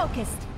focused.